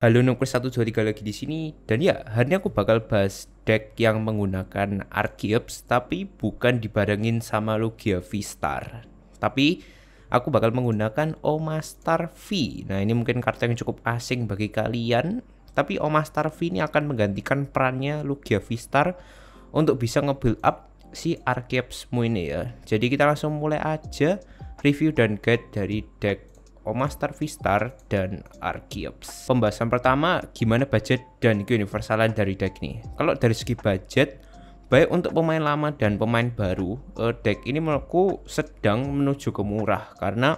Halo Nuklis 123 lagi di sini. Dan ya hari ini aku bakal bahas deck yang menggunakan Archeops tapi bukan dibarengin sama Lugia V-Star tapi aku bakal menggunakan Omastar V. Nah ini mungkin kartu yang cukup asing bagi kalian tapi Omastar V ini akan menggantikan perannya Lugia V-Star untuk bisa nge-build up si Archeopsmu ini ya. Jadi kita langsung mulai aja review dan guide dari deck Omastar V-Star dan Archeops. Pembahasan pertama, gimana budget dan keuniversalan dari deck ini. Kalau dari segi budget, baik untuk pemain lama dan pemain baru, eh, deck ini menurutku sedang menuju ke murah karena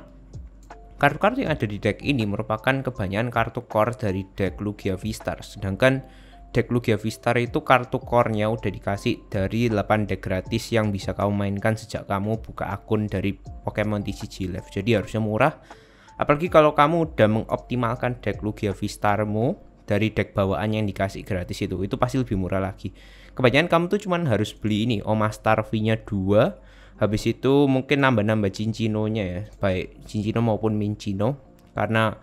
kartu-kartu yang ada di deck ini merupakan kebanyakan kartu core dari deck Lugia V-Star. Sedangkan deck Lugia V-Star itu kartu core-nya udah dikasih dari 8 deck gratis yang bisa kamu mainkan sejak kamu buka akun dari Pokemon TCG Live. Jadi harusnya murah Apalagi kalau kamu udah mengoptimalkan deck Lugia V-Starmu dari deck bawaan yang dikasih gratis itu, itu pasti lebih murah lagi. Kebanyakan kamu tuh cuman harus beli ini Oma Star V-nya 2, habis itu mungkin nambah-nambah cincinonya ya, baik cincino maupun mincino karena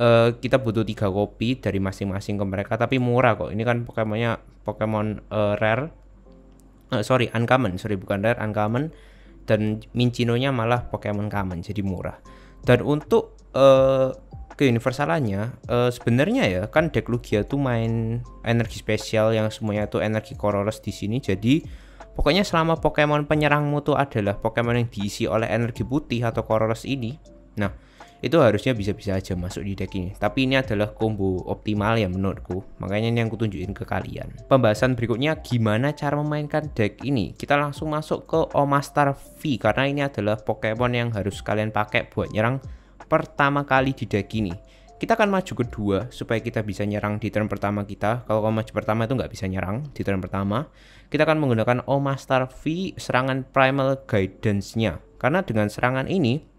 uh, kita butuh tiga kopi dari masing-masing ke mereka tapi murah kok. Ini kan Pokemonnya Pokemon uh, rare. Uh, sorry, uncommon, sorry bukan rare, uncommon dan mincinonya malah Pokemon common jadi murah. Dan untuk uh, keuniversalannya uh, sebenarnya ya kan deck Lugia tuh main energi spesial yang semuanya tuh energi Kororos di sini. Jadi pokoknya selama Pokemon penyerangmu tuh adalah Pokemon yang diisi oleh energi putih atau Kororos ini. Nah, itu harusnya bisa-bisa aja masuk di deck ini. Tapi ini adalah combo optimal ya menurutku. Makanya ini yang aku tunjukin ke kalian. Pembahasan berikutnya gimana cara memainkan deck ini. Kita langsung masuk ke Omastar V karena ini adalah Pokemon yang harus kalian pakai buat nyerang pertama kali di deck ini. Kita akan maju kedua supaya kita bisa nyerang di turn pertama kita. Kalau kamu maju pertama itu nggak bisa nyerang di turn pertama. Kita akan menggunakan Omastar V serangan Primal Guidance-nya. Karena dengan serangan ini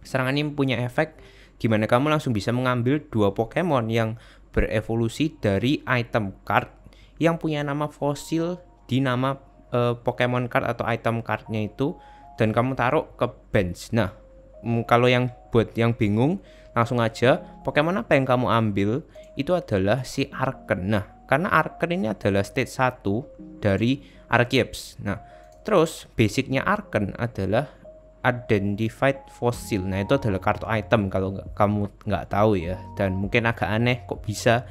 Serangan ini punya efek gimana kamu langsung bisa mengambil dua Pokemon yang berevolusi dari item card yang punya nama fosil di nama uh, Pokemon card atau item cardnya itu dan kamu taruh ke bench. Nah, kalau yang buat yang bingung langsung aja Pokemon apa yang kamu ambil itu adalah si Arken. Nah, karena Arken ini adalah stage 1 dari Archeops. Nah, terus basicnya Arken adalah identified fossil. Nah, itu adalah kartu item kalau nggak, kamu nggak tahu ya. Dan mungkin agak aneh kok bisa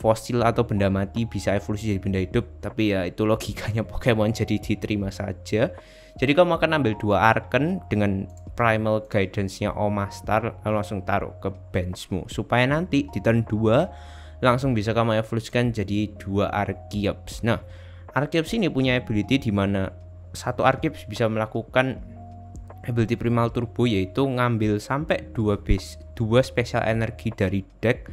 fosil atau benda mati bisa evolusi jadi benda hidup. Tapi ya itu logikanya Pokemon jadi diterima saja. Jadi kamu akan ambil dua Arken dengan primal guidance-nya Omastar lalu langsung taruh ke benchmu supaya nanti di turn 2 langsung bisa kamu evolusikan jadi dua Archeops. Nah, Archeops ini punya ability di mana satu Archeops bisa melakukan ability primal turbo yaitu ngambil sampai dua base dua special energi dari deck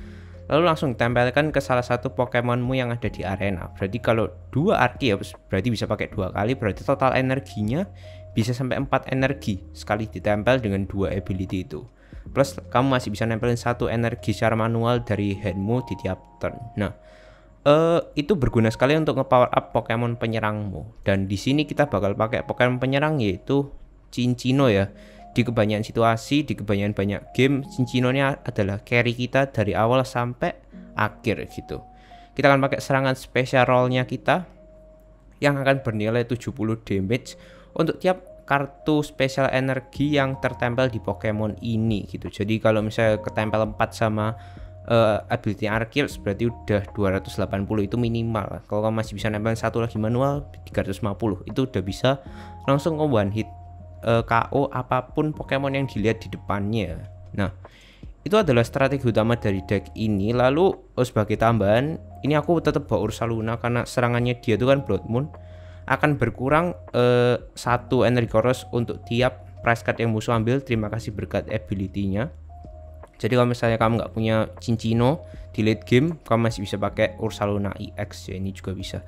lalu langsung tempelkan ke salah satu Pokemonmu yang ada di arena. Berarti kalau dua Archeops berarti bisa pakai dua kali, berarti total energinya bisa sampai empat energi sekali ditempel dengan dua ability itu. Plus kamu masih bisa nempelin satu energi secara manual dari handmu di tiap turn. Nah, uh, itu berguna sekali untuk nge-power up Pokemon penyerangmu. Dan di sini kita bakal pakai Pokemon penyerang yaitu Cincino ya di kebanyakan situasi di kebanyakan banyak game Cincinonya adalah carry kita dari awal sampai akhir gitu kita akan pakai serangan special rollnya kita yang akan bernilai 70 damage untuk tiap kartu special energi yang tertempel di Pokemon ini gitu jadi kalau misalnya ketempel 4 sama uh, ability Arceus berarti udah 280 itu minimal kalau masih bisa nempel satu lagi manual 350 itu udah bisa langsung one hit uh, eh, KO apa pun Pokemon yang dilihat di depannya. Nah, itu adalah strategi utama dari deck ini. Lalu oh, sebagai tambahan, ini aku tetap bawa Ursaluna karena serangannya dia itu kan Blood Moon akan berkurang uh, satu energi koros untuk tiap price card yang musuh ambil. Terima kasih berkat ability-nya. Jadi kalau misalnya kamu nggak punya Cincino di late game, kamu masih bisa pakai Ursaluna EX ya ini juga bisa.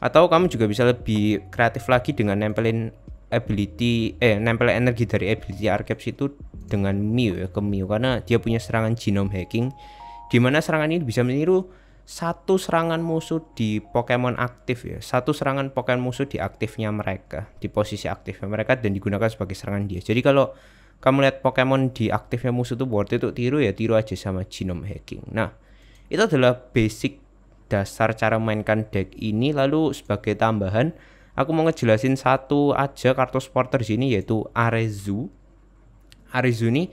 Atau kamu juga bisa lebih kreatif lagi dengan nempelin ability eh nempel energi dari ability Arceps itu dengan Mew ya ke Mew karena dia punya serangan genome hacking di mana serangan ini bisa meniru satu serangan musuh di Pokemon aktif ya. Satu serangan Pokemon musuh di aktifnya mereka di posisi aktifnya mereka dan digunakan sebagai serangan dia. Jadi kalau kamu lihat Pokemon di aktifnya musuh tuh worth itu tiru ya tiru aja sama genome hacking. Nah itu adalah basic dasar cara mainkan deck ini. Lalu sebagai tambahan aku mau ngejelasin satu aja kartu supporter sini yaitu Arezu. Arezu ini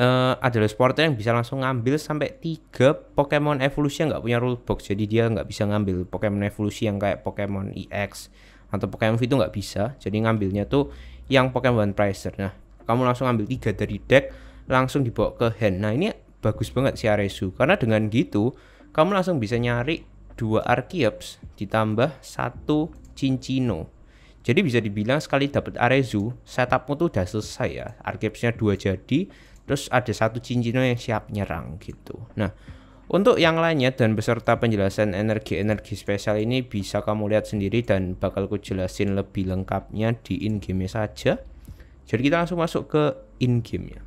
uh, adalah supporter yang bisa langsung ngambil sampai tiga Pokemon evolusi yang nggak punya rule box. Jadi dia nggak bisa ngambil Pokemon evolusi yang kayak Pokemon EX atau Pokemon V itu nggak bisa. Jadi ngambilnya tuh yang Pokemon Pricer. Nah kamu langsung ambil tiga dari deck langsung dibawa ke hand. Nah ini bagus banget si Arezu. Karena dengan gitu kamu langsung bisa nyari dua Archeops ditambah satu Cincino. Jadi bisa dibilang sekali dapat Arezu, setupmu tuh udah selesai ya. Archeopsnya dua jadi, terus ada satu Cincino yang siap nyerang gitu. Nah, untuk yang lainnya dan beserta penjelasan energi-energi spesial ini bisa kamu lihat sendiri dan bakal ku jelasin lebih lengkapnya di in-game saja. Jadi kita langsung masuk ke in-game ya.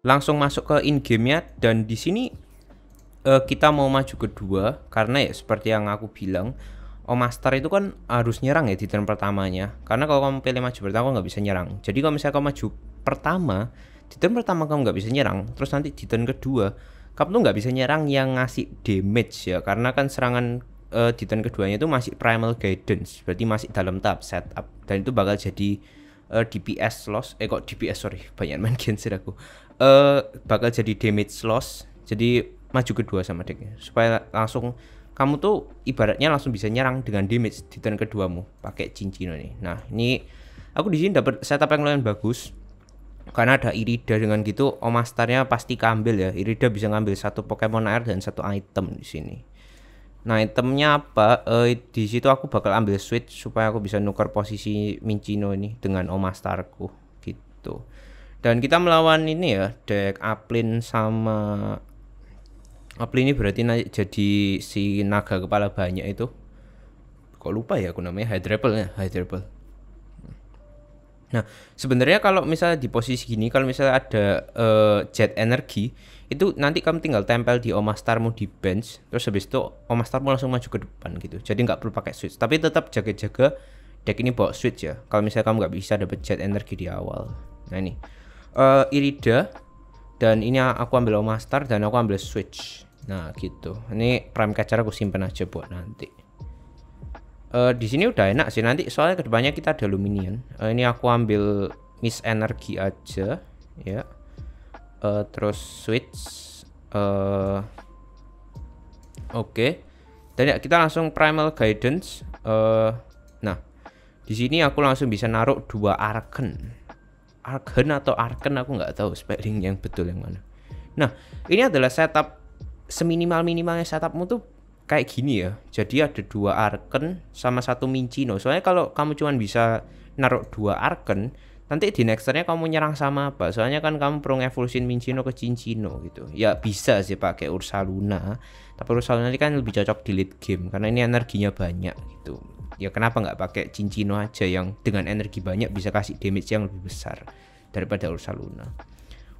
langsung masuk ke in game-nya dan di sini uh, kita mau maju kedua karena ya seperti yang aku bilang Oh Master itu kan harus nyerang ya di turn pertamanya. Karena kalau kamu pilih maju pertama nggak bisa nyerang. Jadi kalau misalnya kamu maju pertama di turn pertama kamu nggak bisa nyerang. Terus nanti di turn kedua kamu tuh nggak bisa nyerang yang ngasih damage ya. Karena kan serangan uh, di turn keduanya itu masih primal guidance. Berarti masih dalam tahap setup. Dan itu bakal jadi uh, eh, DPS loss. Eh kok DPS sorry. Banyak main Genshin aku. Uh, bakal jadi damage loss. Jadi maju kedua sama decknya. Supaya langsung kamu tuh ibaratnya langsung bisa nyerang dengan damage di turn keduamu pakai cincin ini nah ini aku di sini dapat setup yang lumayan bagus karena ada Irida dengan gitu Omastarnya pasti kambil ya Irida bisa ngambil satu Pokemon air dan satu item di sini Nah itemnya apa? Uh, di situ aku bakal ambil switch supaya aku bisa nuker posisi Mincino ini dengan Omastarku gitu. Dan kita melawan ini ya deck Aplin sama Aplin ini berarti jadi si naga kepala banyak itu. Kok lupa ya aku namanya? Hydrapple ya? Hydrapple. Nah sebenarnya kalau misalnya di posisi gini kalau misalnya ada uh, jet energi itu nanti kamu tinggal tempel di Omastarmu di bench terus habis itu Omastarmu langsung maju ke depan gitu. Jadi nggak perlu pakai switch. Tapi tetap jaga-jaga deck ini bawa switch ya. Kalau misalnya kamu nggak bisa dapat jet energi di awal. Nah ini. Uh, Irida dan ini aku ambil Omastar dan aku ambil switch nah gitu. Ini prime catcher aku simpen aja buat nanti. Uh, di sini udah enak sih. Nanti soalnya ke depannya kita ada Luminion uh, ini aku ambil Miss Energi aja ya. Uh, terus switch. Uh, oke. Okay. dan ya kita langsung primal guidance. Uh, nah di sini aku langsung bisa naruh dua arken. Arken atau arken aku nggak tahu spelling yang betul yang mana. Nah ini adalah setup seminimal minimalnya setupmu tuh kayak gini ya. Jadi ada dua arken sama satu mincino soalnya kalau kamu cuma bisa naruh dua arken nanti di nexternya kamu nyerang sama apa? Soalnya kan kamu perlu evolusin Mincino ke Cincino gitu. Ya bisa sih pakai Ursa Luna. Tapi Ursa Luna ini kan lebih cocok di late game karena ini energinya banyak gitu. Ya kenapa nggak pakai Cincino aja yang dengan energi banyak bisa kasih damage yang lebih besar daripada Ursa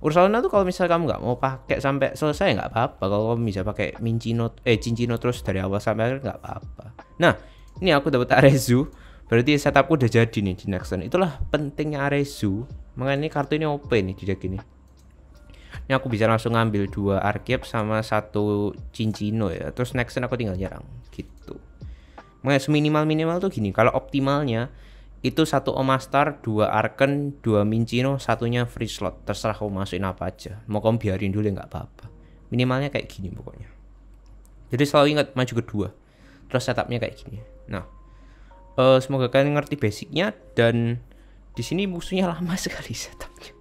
Luna Ursa Luna tuh kalau misalnya kamu nggak mau pakai sampai selesai nggak apa-apa kalau kamu bisa pakai Mincino eh Cincino terus dari awal sampai akhir nggak apa-apa nah ini aku dapat Arezu Berarti setupku udah jadi nih di next. Itulah pentingnya Arezu. Makanya ini kartu ini OP nih di deck ini. Ini aku bisa langsung ngambil dua Archeop sama satu Cincino ya. Terus next aku tinggal nyerang gitu. Makanya seminimal minimal tuh gini. Kalau optimalnya itu satu Omastar, dua Arken, dua Mincino, satunya free slot. Terserah kamu masukin apa aja. Mau kamu biarin dulu ya nggak apa-apa. Minimalnya kayak gini pokoknya. Jadi selalu ingat maju kedua. Terus setupnya kayak gini. Nah, uh, semoga kalian ngerti basicnya dan di sini musuhnya lama sekali setupnya.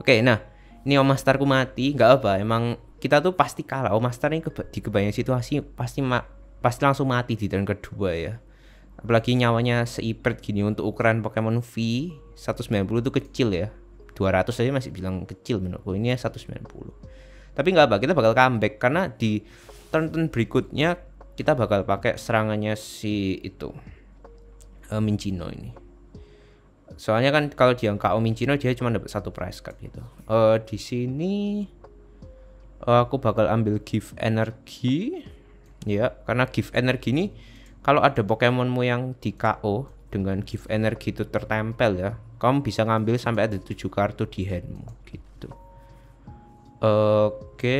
Oke, okay, nah ini Om Masterku mati, nggak apa, emang kita tuh pasti kalah. Om Master ini keba di kebanyakan situasi pasti pasti langsung mati di turn kedua ya. Apalagi nyawanya seipret gini untuk ukuran Pokemon V 190 itu kecil ya. 200 aja masih bilang kecil menurutku. Ini 190. Tapi nggak apa, kita bakal comeback karena di turn-turn berikutnya kita bakal pakai serangannya si itu uh, Mincino ini. Soalnya kan kalau dia KO Mincino dia cuma dapat satu price card gitu. Uh, di sini uh, aku bakal ambil gift energi ya karena gift energi ini kalau ada Pokemonmu yang di KO dengan gift energi itu tertempel ya, kamu bisa ngambil sampai ada tujuh kartu di handmu gitu. Oke,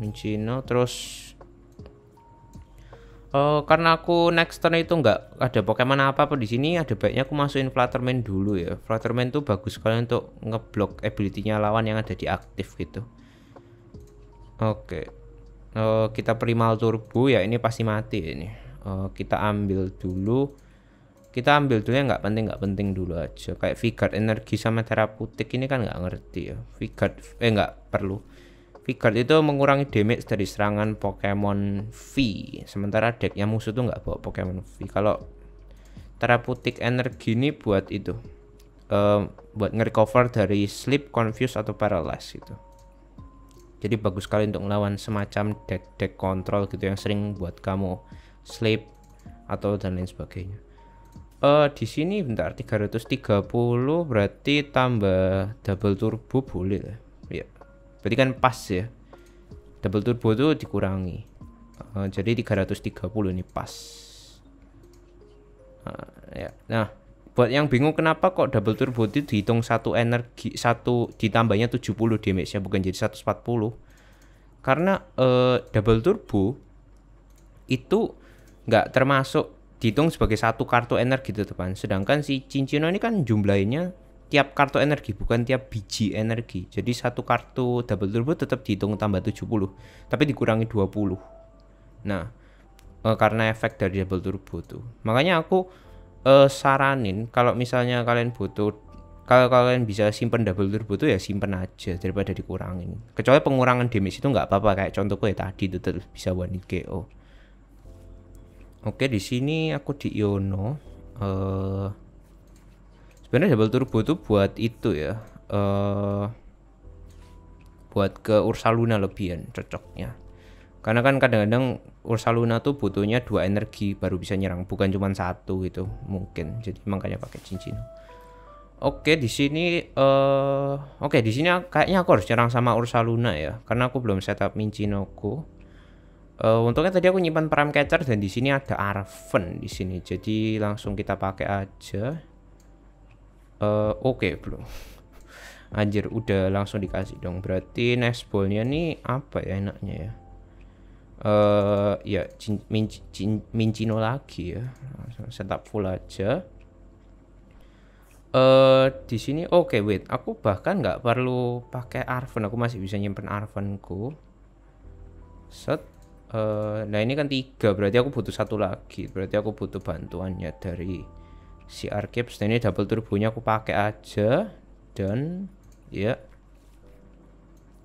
Mincino terus Oh, karena aku next turn itu nggak ada Pokemon apa-apa di sini, ada baiknya aku masukin Flutterman dulu ya. Flutterman tuh bagus sekali untuk ngeblok ability-nya lawan yang ada di aktif gitu. Oke. Uh, kita primal turbo ya ini pasti mati ini. Uh, kita ambil dulu. Kita ambil dulu yang nggak penting nggak penting dulu aja. Kayak Vigard energi sama teraputik ini kan nggak ngerti ya. Vigard eh nggak perlu Vigard itu mengurangi damage dari serangan Pokemon V. Sementara decknya musuh tuh nggak bawa Pokemon V. Kalau teraputik energi ini buat itu, uh, buat nge-recover dari sleep, confuse atau paralyze gitu. Jadi bagus sekali untuk melawan semacam deck-deck control gitu yang sering buat kamu sleep atau dan lain sebagainya. Uh, di sini bentar 330 berarti tambah double turbo boleh lah. Ya berarti kan pas ya. Double turbo itu dikurangi. Uh, jadi 330 ini pas. Uh, ya. Nah buat yang bingung kenapa kok double turbo itu dihitung satu energi satu ditambahnya 70 damage nya bukan jadi 140 karena uh, double turbo itu nggak termasuk dihitung sebagai satu kartu energi teman sedangkan si Cincino ini kan jumlahnya tiap kartu energi bukan tiap biji energi. Jadi satu kartu double turbo tetap dihitung tambah 70 tapi dikurangi 20 nah e, karena efek dari double turbo tuh. Makanya aku e, saranin kalau misalnya kalian butuh kalau kalian bisa simpen double turbo tuh ya simpen aja daripada dikurangin. Kecuali pengurangan damage itu nggak apa-apa kayak contohku ya tadi itu tetap bisa one KO oke di sini aku di Iono. Uh, sebenarnya double turbo tuh buat itu ya. Uh, buat ke Ursaluna lebihan cocoknya. Karena kan kadang-kadang Ursaluna tuh butuhnya dua energi baru bisa nyerang bukan cuma satu gitu mungkin. Jadi makanya pakai cincin. Oke di sini uh, oke di sini kayaknya aku harus nyerang sama Ursaluna ya karena aku belum setup Mincinoku. Uh, untungnya tadi aku nyimpan Prime Catcher dan di sini ada Arven di sini. Jadi langsung kita pakai aja. Uh, oke okay, belum anjir udah langsung dikasih dong. Berarti next ballnya nih apa ya enaknya ya? Uh, ya cin, min, cin, mincino lagi ya. Langsung setup full aja. Uh, di sini oke okay, wait. Aku bahkan nggak perlu pakai Arven. Aku masih bisa nyimpen Arvenku. Set uh, nah ini kan tiga. Berarti aku butuh satu lagi. Berarti aku butuh bantuannya dari si Archips. Nah ini double turbonya aku pakai aja. Dan ya.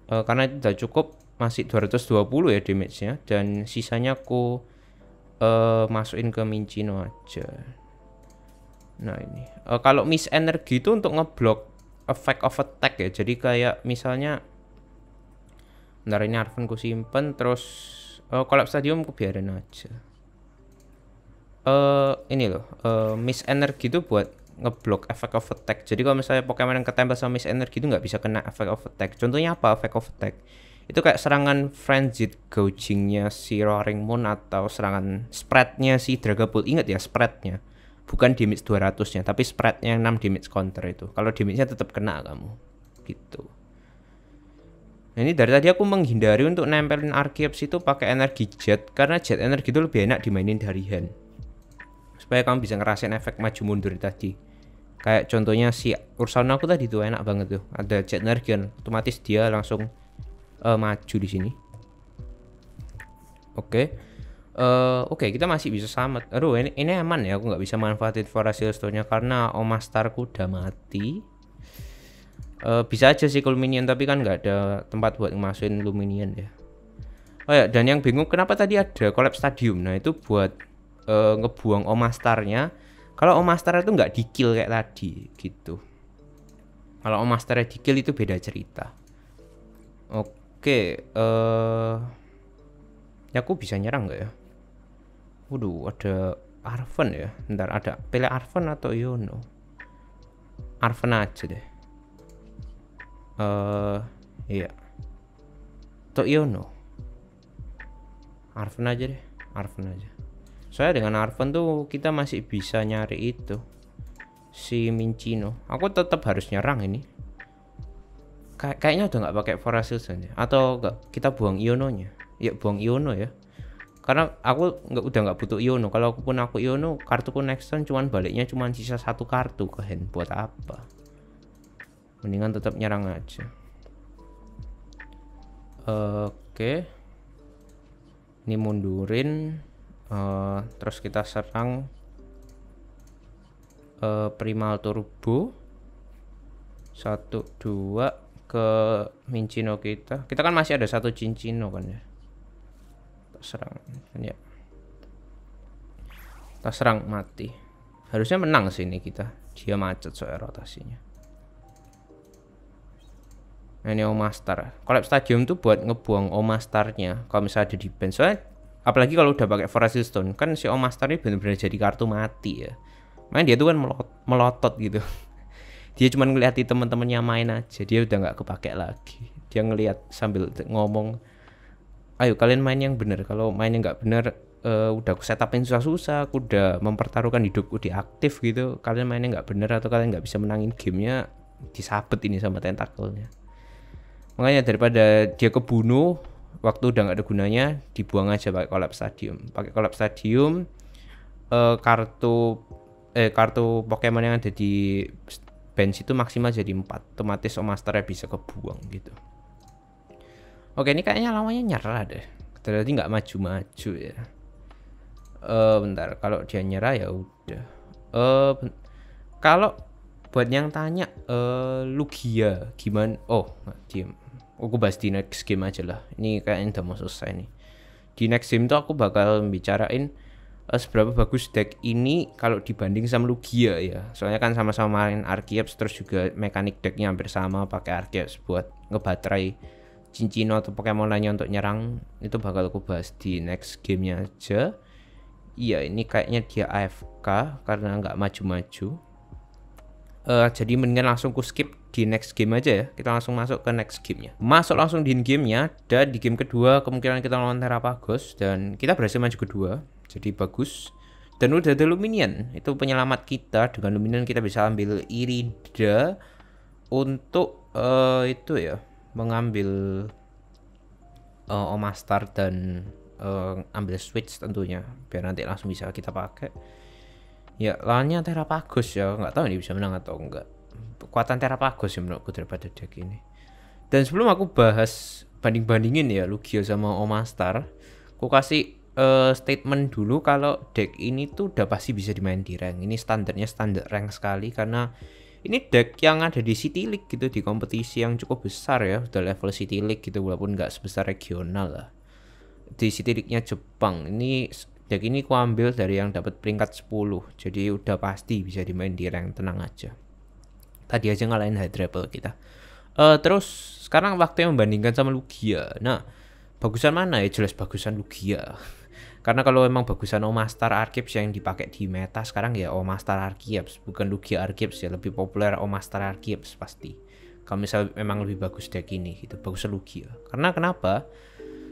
Uh, karena itu udah cukup masih 220 ya damage nya dan sisanya aku uh, masukin ke Mincino aja. Nah ini. Uh, kalau miss energi itu untuk ngeblok effect of attack ya. Jadi kayak misalnya bentar ini Arven ku simpen terus uh, collapse stadium aku biarin aja. Uh, ini loh uh, miss energi itu buat ngeblok effect of attack. Jadi kalau misalnya Pokemon yang ketempel sama miss energi itu nggak bisa kena effect of attack. Contohnya apa effect of attack? Itu kayak serangan frenzied gougingnya si Roaring Moon atau serangan spreadnya si Dragapult ingat ya spreadnya. Bukan damage 200 nya tapi spreadnya 6 damage counter itu. Kalau damage nya tetap kena kamu. Gitu Nah ini dari tadi aku menghindari untuk nempelin Archeops itu pakai energi jet karena jet energi itu lebih enak dimainin dari hand. Supaya kamu bisa ngerasain efek maju mundur tadi. Kayak contohnya si Ursana aku tadi tuh enak banget tuh. Ada jet energen otomatis dia langsung uh, maju di sini. Oke. Okay. uh, oke okay, kita masih bisa selamat. Aduh ini, ini aman ya aku nggak bisa manfaatin Stone-nya karena Omastarku udah mati uh, bisa aja sih Luminion tapi kan nggak ada tempat buat masukin Luminion ya. Oh ya dan yang bingung kenapa tadi ada collapse stadium? Nah itu buat uh, ngebuang omastarnya kalau omastar itu nggak dikill kayak tadi gitu. Kalau omastarnya dikill itu beda cerita. Oke uh, ya aku bisa nyerang nggak ya? Waduh ada Arven ya? Ntar ada pilih Arven atau Yono? Arven aja deh. eh uh, iya. Atau Yono. Arven aja deh Arven aja. Saya dengan Arven tuh kita masih bisa nyari itu si Mincino. Aku tetap harus nyerang ini. Kay kayaknya udah nggak pakai Forest Season ya? Atau nggak? Kita buang Iononya. Ya buang Iono ya. Karena aku nggak udah nggak butuh Iono. Kalau aku pun aku Iono kartuku next turn cuman baliknya cuman sisa satu kartu ke hand. Buat apa mendingan tetap nyerang aja. Oke. Ini mundurin. Uh, terus kita serang uh, primal turbo. Satu dua ke Mincino kita. Kita kan masih ada satu Cincino kan ya? Kita serang ya? Kita serang mati. Harusnya menang sini kita. Dia macet soal rotasinya ini Omastar Collab Stadium tuh buat ngebuang Omastarnya kalau misalnya ada di bench soalnya apalagi kalau udah pakai Forest Stone kan si Omastar ini bener-bener jadi kartu mati ya. Main dia tuh kan melot melotot gitu. Dia cuma ngeliati teman-temannya main aja dia udah nggak kepake lagi. Dia ngelihat sambil ngomong ayo kalian main yang bener. Kalau mainnya nggak bener uh, udah aku setupin susah-susah aku udah mempertaruhkan hidupku di aktif gitu. Kalian mainnya nggak bener atau kalian nggak bisa menangin gamenya disabet ini sama tentakelnya makanya daripada dia kebunuh waktu udah nggak ada gunanya dibuang aja pakai collab stadium. Pakai collab stadium uh, kartu eh kartu Pokemon yang ada di bench itu maksimal jadi 4 otomatis Omasternya bisa kebuang gitu. Oke ini kayaknya lawannya nyerah deh. Ternyata nggak maju-maju ya. Uh, bentar. Kalau dia nyerah ya udah. Uh, kalau buat yang tanya uh, Lugia gimana? Oh diem aku bahas di next game aja lah ini kayaknya udah mau selesai nih di next game tuh aku bakal bicarain uh, seberapa bagus deck ini kalau dibanding sama Lugia ya. Soalnya kan sama-sama main Archeops terus juga mekanik decknya hampir sama pakai Archeops buat ngebaterai Cincino atau Pokemon lainnya untuk nyerang itu bakal aku bahas di next gamenya aja. Iya ini kayaknya dia AFK karena nggak maju-maju. Uh, jadi mendingan langsung ku skip di next game aja ya. Kita langsung masuk ke next gamenya. Masuk langsung di gamenya dan di game kedua kemungkinan kita lawan Terapagos dan kita berhasil maju kedua. Jadi bagus. Dan udah ada Luminion. Itu penyelamat kita. Dengan Luminion kita bisa ambil Irida untuk uh, itu ya mengambil uh, Omastar dan uh, ambil Switch tentunya. Biar nanti langsung bisa kita pakai. Ya lawannya Terapagos ya. Nggak tahu ini bisa menang atau enggak kekuatan Terapagos ya menurutku daripada deck ini dan sebelum aku bahas banding-bandingin ya Lugia sama Omastar aku kasih uh, statement dulu kalau deck ini tuh udah pasti bisa dimain di rank. Ini standarnya standar rank sekali karena ini deck yang ada di City League gitu di kompetisi yang cukup besar ya, udah level City League gitu walaupun nggak sebesar regional lah. Di City League-nya Jepang. Ini deck ini ku ambil dari yang dapat peringkat 10. Jadi udah pasti bisa dimain di rank, tenang aja. Tadi aja ngalahin Hydrable kita. Uh, terus sekarang waktunya membandingkan sama Lugia. Nah, bagusan mana ya? Jelas bagusan Lugia. Karena kalau memang bagusan Omastar Archives yang dipakai di meta sekarang ya Omastar Archives, bukan Lugia Archives ya, lebih populer Omastar Archives pasti. Kalau misal memang lebih bagus deck ini gitu, bagus Lugia. Karena kenapa?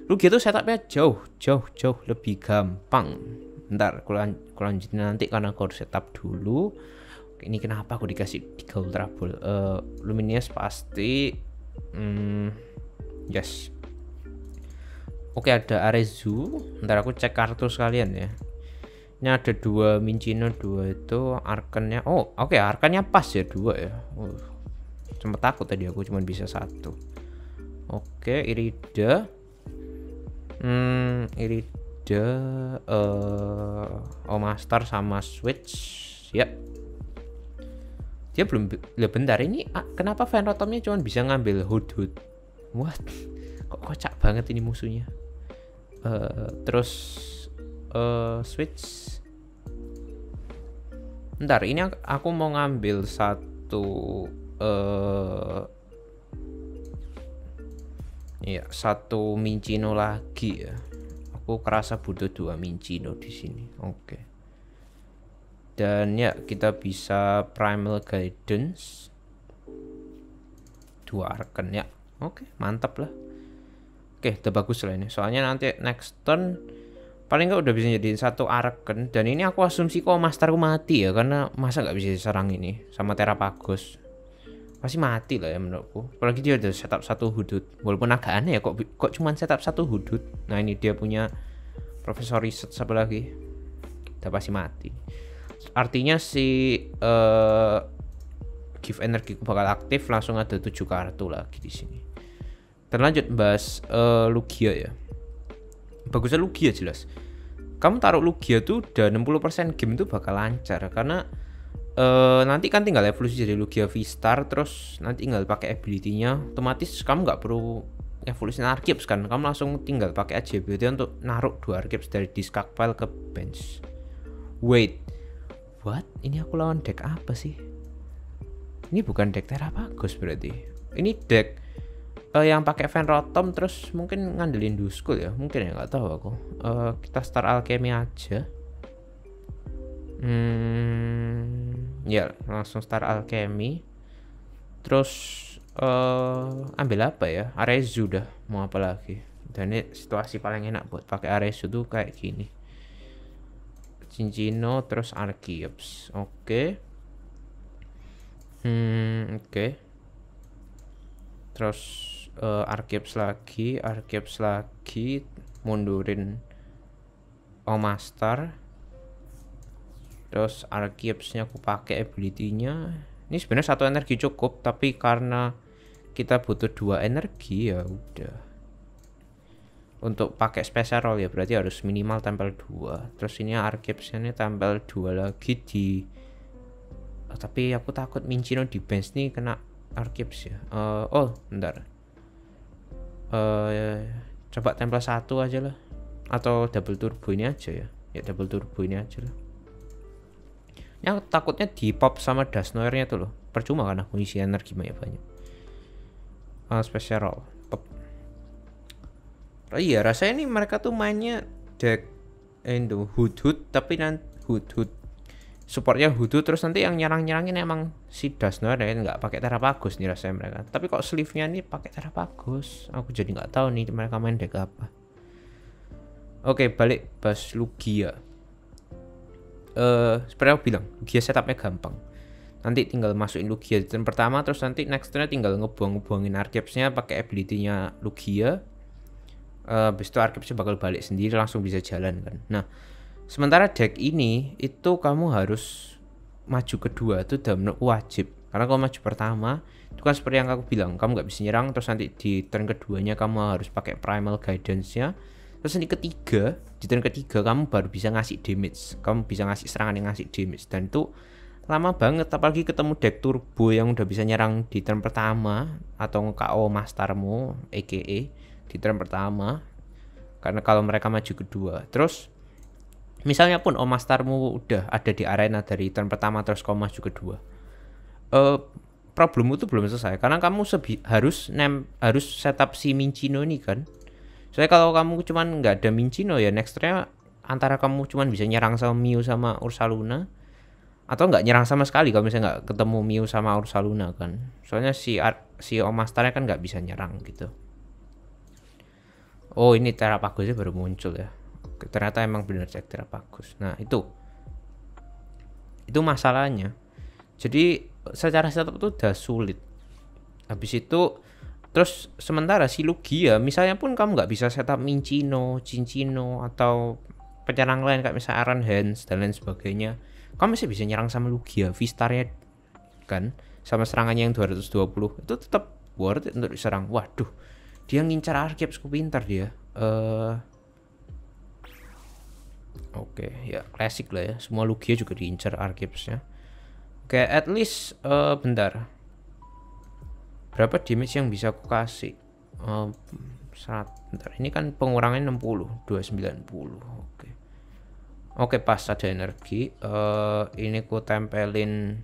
Lugia itu setupnya jauh, jauh, jauh lebih gampang. Ntar aku, lanjutin nanti karena aku harus setup dulu. Ini kenapa aku dikasih tiga ultra ball? Uh, Luminous pasti, hmm, yes, Oke ada Arezu. Ntar aku cek kartu sekalian ya. Ini ada dua Mincino dua itu Arkannya Oh oke okay, Arkannya pas ya dua ya. Uh, Cuma takut tadi aku cuma bisa satu. Oke Irida Hmm Irida uh, Omastar sama Switch. Ya dia belum ya bentar ini kenapa Venrotomnya cuma bisa ngambil hood hood? What? Kok kocak banget ini musuhnya? Uh, terus uh, switch. Ntar ini aku mau ngambil satu uh, ya satu mincino lagi ya. Aku kerasa butuh dua mincino di sini. Oke. okay. Dan ya kita bisa primal guidance. Dua arkan ya. Oke mantap lah. Oke, udah bagus lah ini. Soalnya nanti next turn paling nggak udah bisa jadiin satu Arken. Dan ini aku asumsi kok Masterku mati ya karena masa nggak bisa diserang ini sama Terapagos. pasti mati lah ya menurutku. Apalagi dia ada setup satu hudud. Walaupun agak aneh ya kok kok cuma setup satu hudud. Nah ini dia punya profesor riset apa lagi? Udah pasti mati artinya si uh, give energi bakal aktif langsung ada tujuh kartu lagi di sini. Dan lanjut bahas uh, Lugia ya. Bagusnya Lugia jelas. Kamu taruh Lugia tuh udah 60% game tuh bakal lancar karena uh, nanti kan tinggal evolusi jadi Lugia V-Star terus nanti tinggal pakai ability-nya otomatis kamu nggak perlu evolusi Archeops kan. Kamu langsung tinggal pakai aja ability untuk naruh dua Archeops dari discard pile ke bench. Wait what? Ini aku lawan deck apa sih? Ini bukan deck Terapagus berarti. Ini deck uh, yang pakai Van Rotom terus mungkin ngandelin Duskull ya? Mungkin ya nggak tahu aku. Uh, kita start alchemy aja. Hmm, ya langsung start alchemy. Terus uh, ambil apa ya? Arezu udah mau apa lagi? Dan ini situasi paling enak buat pakai Arezu tuh kayak gini Cincino terus Archeops oke okay. hmm oke okay. terus uh, Archeops lagi Archeops lagi mundurin Omastar terus Archeopsnya aku pakai ability-nya ini sebenarnya satu energi cukup tapi karena kita butuh dua energi ya udah untuk pakai special roll ya berarti harus minimal tempel 2 terus ini archives ini tempel 2 lagi di oh, tapi aku takut Mincino di bench nih kena archives ya. Uh, oh bentar. Uh, coba tempel satu aja lah. Atau double turbo ini aja ya. Ya double turbo ini aja lah. Yang takutnya di pop sama Dasnoirnya tuh loh. Percuma kan aku isi energi banyak banyak uh, special roll oh iya rasanya ini mereka tuh mainnya deck Indo Hood Hood tapi nanti Hood Hood. Supportnya Hood terus nanti yang nyerang nyerangin emang si Dasnoir ya nggak pakai Terapagus nih rasanya mereka. Tapi kok sleeve-nya nih pakai Terapagus aku jadi nggak tahu nih mereka main deck apa. Oke balik bas Lugia. Eh uh, seperti aku bilang Lugia setupnya gampang. Nanti tinggal masukin Lugia dan pertama terus nanti nextnya tinggal ngebuang-ngebuangin archetypes-nya pakai ability-nya Lugia habis itu archetype bakal balik sendiri langsung bisa jalan kan. Nah sementara deck ini itu kamu harus maju kedua itu udah wajib. Karena kalau maju pertama itu kan seperti yang aku bilang kamu nggak bisa nyerang terus nanti di turn keduanya kamu harus pakai primal guidance nya terus nanti ketiga di turn ketiga kamu baru bisa ngasih damage. Kamu bisa ngasih serangan yang ngasih damage. Dan itu lama banget apalagi ketemu deck turbo yang udah bisa nyerang di turn pertama atau KO mastermu EKE di turn pertama karena kalau mereka maju kedua. Terus misalnya pun Omastarmu udah ada di arena dari turn pertama terus kamu maju kedua. Uh, problemmu itu belum selesai karena kamu harus nem harus setup si Mincino ini kan. Soalnya kalau kamu cuman nggak ada Mincino ya nextnya antara kamu cuman bisa nyerang sama Miu sama Ursaluna atau nggak nyerang sama sekali kalau misalnya nggak ketemu Miu sama Ursaluna kan. Soalnya si si Omastarnya kan nggak bisa nyerang gitu oh ini terapagusnya baru muncul ya. Ternyata emang benar cek terapagus. Nah itu. Itu masalahnya. Jadi secara setup itu udah sulit. Habis itu terus sementara si Lugia misalnya pun kamu nggak bisa setup Mincino, Cincino atau penyerang lain kayak misalnya Aaron Hans dan lain sebagainya kamu masih bisa nyerang sama Lugia Vistarnya kan? Sama serangannya yang 220 itu tetap worth it untuk diserang. Waduh dia ngincar ku pintar dia. Uh, oke okay, ya klasik lah ya. Semua Lugia juga diincar Archeps ya oke okay, at least uh, bentar. Berapa damage yang bisa aku kasih? Uh, saat bentar. Ini kan pengurangannya 60 290 oke okay. oke. Okay, pas ada energi. Uh, ini ku tempelin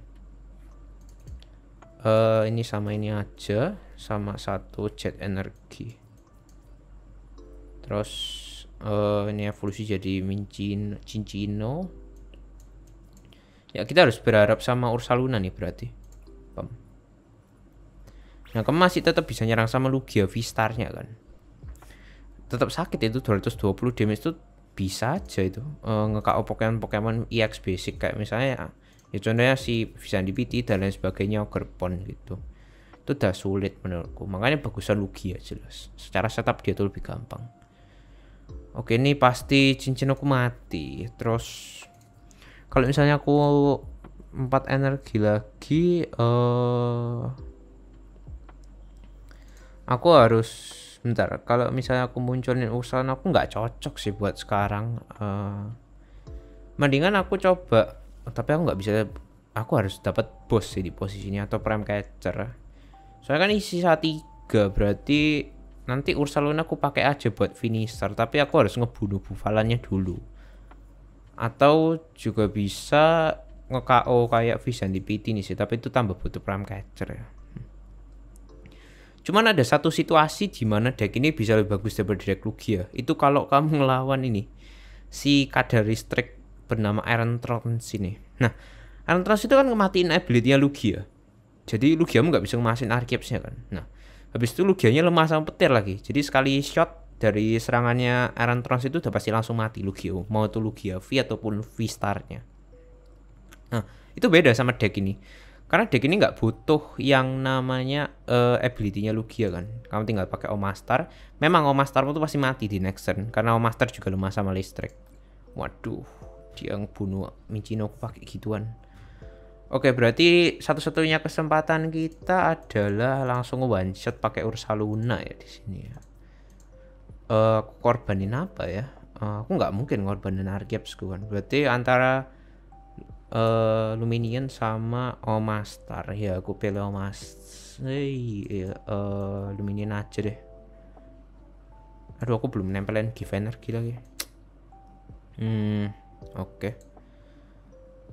uh, ini sama ini aja sama satu jet energi. Terus uh, ini evolusi jadi mincin cincino ya kita harus berharap sama Ursaluna nih berarti. Pem. nah kamu masih tetap bisa nyerang sama Lugia V-Star-nya kan? Tetap sakit itu 220 damage itu bisa aja itu uh, nge-KO Pokemon-Pokemon EX basic. Kayak misalnya ya contohnya si Visandi PT dan lain sebagainya Ogre gitu. Itu udah sulit menurutku. Makanya bagusan Lugia jelas. Secara setup dia tuh lebih gampang. Oke ini pasti cincin aku mati. Terus kalau misalnya aku empat energi lagi uh, aku harus bentar. Kalau misalnya aku munculin usaha aku nggak cocok sih buat sekarang. Uh, mendingan aku coba tapi aku nggak bisa aku harus dapat bos sih di posisi ini atau prime catcher soalnya kan isi tiga berarti nanti Ursaluna aku pakai aja buat finisher tapi aku harus ngebunuh bufalannya dulu atau juga bisa nge-KO kayak Vision di PT nih sih, tapi itu tambah butuh prime catcher ya. Cuman ada satu situasi di mana deck ini bisa lebih bagus daripada deck Lugia. Itu kalau kamu ngelawan ini si kadar restrict bernama Iron Trance ini. Nah, Iron Trance itu kan ngematiin ability-nya Lugia. Jadi Lugia nggak bisa ngemasin Archeops-nya kan. Nah, habis itu Lugianya lemah sama petir lagi. Jadi sekali shot dari serangannya Iron Trance itu udah pasti langsung mati Lugia. Mau itu Lugia V ataupun V Star-nya. Nah, itu beda sama deck ini. Karena deck ini nggak butuh yang namanya uh, ability-nya Lugia kan. Kamu tinggal pakai Omastar. Memang Omastar itu pasti mati di next turn. Karena Omastar juga lemah sama listrik. Waduh, yang bunuh Michino pakai gituan. Oke, berarti satu-satunya kesempatan kita adalah langsung one shot pakai Ursa Luna ya di sini ya. Uh, korbanin apa ya? Uh, aku nggak mungkin ngorbanin Argeps kan. Berarti antara uh, Luminion sama Omastar ya aku pilih Omastar iya, uh, Luminion aja deh aduh aku belum nempelin give energy lagi hmm oke. Okay.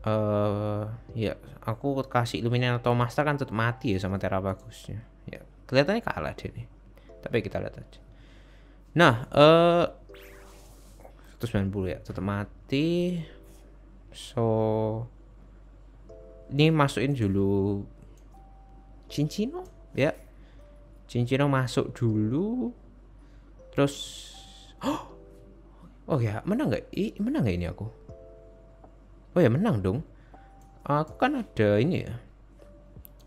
uh, eh, ya aku kasih atau Master kan tetap mati ya sama Terra bagusnya ya kelihatannya kalah deh nih. Tapi kita lihat aja. Nah eh uh, 190 ya tetap mati. So ini masukin dulu cincino ya. Cincino masuk dulu. Terus oh, oh ya menang nggak? I menang nggak ini aku? Oh ya menang dong. Aku kan ada ini ya.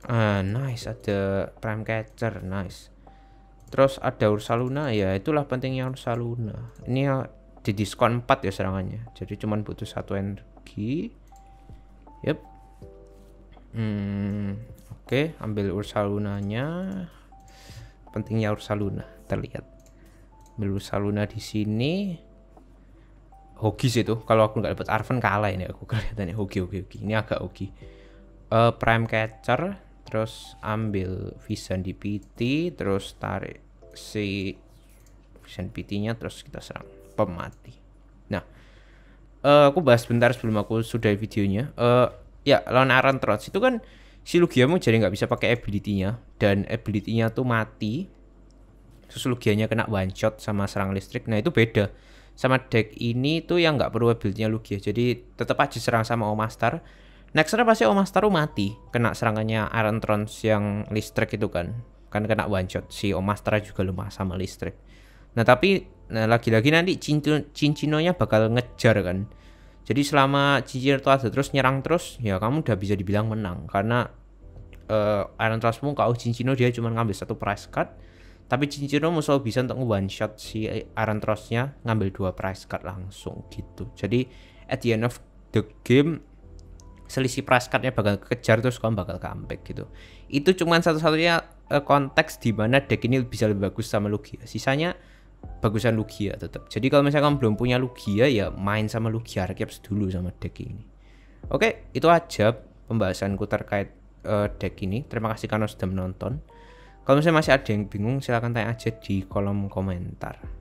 Ah nice ada prime catcher nice. Terus ada Ursaluna ya itulah pentingnya Ursaluna ini ya di diskon 4 ya serangannya. Jadi cuman butuh satu energi. Yep. Hmm oke okay, ambil Ursalunanya pentingnya Ursaluna terlihat. Ambil Ursaluna di sini Hoki sih tuh kalau aku nggak dapat Arven kalah ini aku kelihatannya Hoki Hoki Hoki ini agak Hoki uh, Prime Catcher terus ambil Vision di PT terus tarik si Vision PT nya terus kita serang pemati. Nah, uh, aku bahas bentar sebelum aku sudah videonya. Uh, ya lawan Aran Trots itu kan si Lugiamu jadi nggak bisa pakai ability-nya dan ability-nya tuh mati. Terus Lugianya kena one shot sama serang listrik. Nah itu beda sama deck ini tuh yang nggak perlu ability-nya Lugia. Jadi tetap aja serang sama Omastar. Next pasti Omastar mati kena serangannya Iron Trons yang listrik itu kan. Kan kena one shot. Si Omastar juga lemah sama listrik. Nah tapi Nah, lagi-lagi nanti cincinonya bakal ngejar kan. Jadi selama cincin itu ada terus nyerang terus, ya kamu udah bisa dibilang menang karena uh, Iron Trustmu kau cincino dia cuma ngambil satu price card, tapi cincino musuh bisa untuk one shot si Trustnya ngambil dua price card langsung gitu. Jadi at the end of the game selisih price cardnya bakal kejar terus kamu bakal comeback gitu. Itu cuma satu-satunya uh, konteks di mana deck ini bisa lebih bagus sama Lugia. Sisanya bagusan Lugia tetap. Jadi kalau misalnya kamu belum punya Lugia ya main sama Lugia Archeops dulu sama deck ini. Oke, itu aja pembahasanku terkait uh, deck ini. Terima kasih karena sudah menonton. Kalau misalnya masih ada yang bingung silahkan tanya aja di kolom komentar.